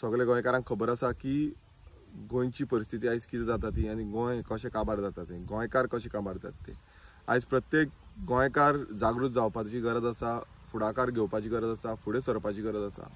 सगळे गोंयकारांक खबर आसा की गोंयची परिस्थिती आयज कितें जाता ती आनी गोंय कशें काबार जाता तें गोंयकार कशें काबार जाता ते. आयज प्रत्येक गोंयकार जागृत जावपाची गरज आसा फुडाकार घेवपाची गरज आसा फुडें सरपाची गरज आसा.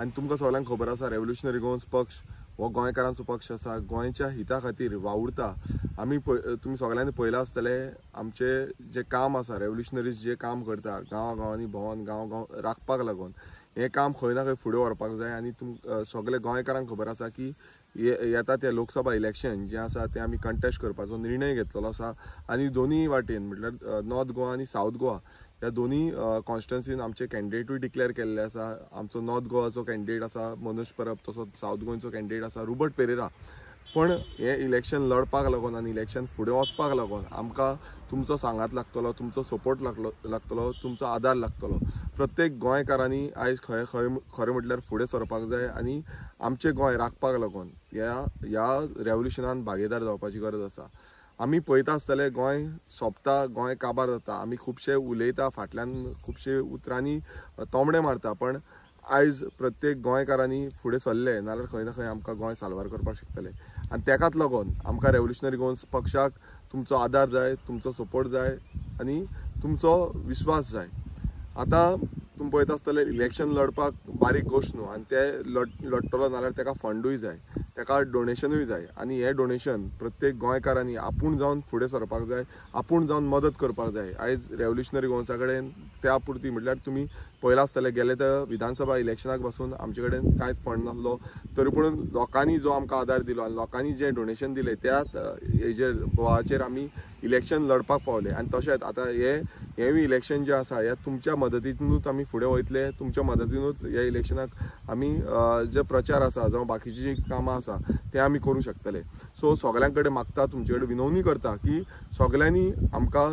आनी तुमकां सगळ्यांक खबर आसा रेव्होल्युशनरी गोवन्स पक्ष हो गोंयकारांचो पक्ष आसा गोंयच्या हिता खातीर वावुरता. आमी तुमी सगळ्यांनी पळयलां आसतले आमचे जे काम आसा रेव्होल्युशनरीज जे काम करता गांवा गांवांनी भोंवन गांव गांव राखपाक लागून हें काम खंय ना खंय फुडें व्हरपाक जाय आनी तुम सगळे गोंयकारांक खबर आसा की येता ते लोकसभा इलेक्शन जे आसा ते आमी कंटेस्ट करपाचो निर्णय घेतलेलो आसा आनी दोनूय वाटेन म्हटल्यार नॉर्थ गोवा आनी सावथ गोवा ह्या दोनी कॉन्स्टिट्युन्सीन आमचे कॅन्डिडेटूय डिक्लेअर केल्ले आसा. आमचो नॉर्थ गोवाचो कॅन्डिडेट आसा मनोज परब तसो सावथ गोंयचो कॅन्डिडेट आसा रुबर्ट पेरेरा. पण हे इलेक्शन लडपाक लागून आनी इलेक्शन फुडें वचपाक लागून आमकां तुमचो सांगात लागतलो तुमचो सपोर्ट लागलो लागतलो तुमचो आदार लागतलो. प्रत्येक गोंयकारांनी आयज खंय खंय खरें म्हटल्यार फुडें सरपाक जाय आनी आमचें गोंय राखपाक लागून ह्या ह्या रेवल्युशनान भागीदार जावपाची गरज आसा. आमी पळयता आसतले गोंय सोंपता गोंय काबार जाता. आमी खुबशे उलयता फाटल्यान खुबशे उतरांनी तोमडे मारता पण आयज प्रत्येक गोंयकारांनी फुडें सरले नाल्यार खंय ना खंय आमकां गोंय साल्वार करपाक शकतले. आनी तेकाच लागून आमकां रेवल्युशनरी गोवन्स पक्षाक तुमचो आदार जाय तुमचो सपोर्ट जाय आनी तुमचो विश्वास जाय. आतां तुमी पळयता आसतले इलेक्शन लडपाक बारीक गोश्ट न्हू आनी ते लड लडटलो नाल्यार तेका फंडूय जाय तेका डोनेशनूय जाय आनी हे डोनेशन प्रत्येक गोंयकारांनी आपूण जावन फुडें सरपाक जाय आपूण जावन मदत करपाक जाय. आयज रेव्होल्युशनरी गोवन्सा कडेन त्या पुरती म्हटल्यार तुमी पळयला आसतले गेले तर विधानसभा इलेक्शनाकपासून आमचे कडेन कांयच फंड नासलो. तरी पूण लोकांनी जो आमकां आदार दिलो आनी लोकांनी जे डोनेशन दिले त्याच हेजेर बोवाचेर आमी इलेक्शन लडपाक पावले. आनी तशेंच आतां हे हेंय इलेक्शन जें आसा हें तुमच्या मदतीनूच आमी फुडें वयतले. तुमच्या मदतीनूच ह्या इलेक्शनाक आमी जे प्रचार आसा जावं बाकीची जी कामां आसा ते आमी करूंक शकतले. सो सगळ्यां कडेन मागता तुमचे कडेन विनवणी करता की सगळ्यांनी आमकां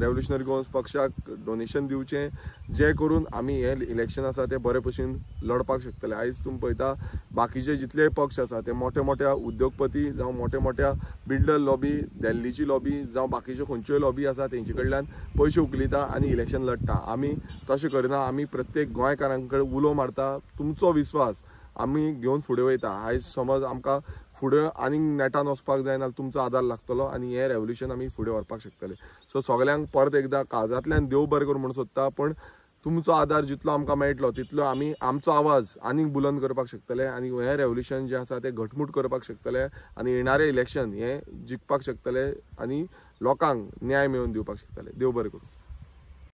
रेव्होल्युशनरी गोवन्स पक्षाक डोनेशन दिवचें जें करून आमी हे इलेक्शन आसा ते बरे भशेन लडपाक शकतले. आयज तुमी पळयता बाकीचे जितले पक्ष आसा ते मोठे मोठ्या उद्योगपती जावं मोठ्या मोठ्या बिल्डर लॉबी दिल्लीची लॉबी जावं बाकीच्यो खंयच्योय लॉबी आसा तेंचे कडल्यान पयशे उखलिता आनी इलेक्शन लडटा आमी तशें करिना आमी प्रत्येक गोंयकारां कडेन उलो मारता. तुमचो विश्वास आमी घेवन फुडें वयता. आयज समज आमकां फुडें आनीक नेटान वचपाक जाय तुमचो आदार लागतलो आनी हें रेव्होल्युशन आमी फुडें व्हरपाक शकतले. सो सगल्यांक परत एकदां काळजांतल्यान देव बरें करूं म्हणून सोदता पण तुमचो आदार जितलो आमकां मेळटलो तितलो आमी आमचो आवाज आनीक बुलंद करपाक शकतले आनी हें रेव्होल्युशन जें आसा तें घटमूट करपाक शकतले आनी येणारें इलेक्शन हें जिखपाक शकतले आनी लोकांक न्याय मेळोवन दिवपाक शकतले. देव बरें करूं.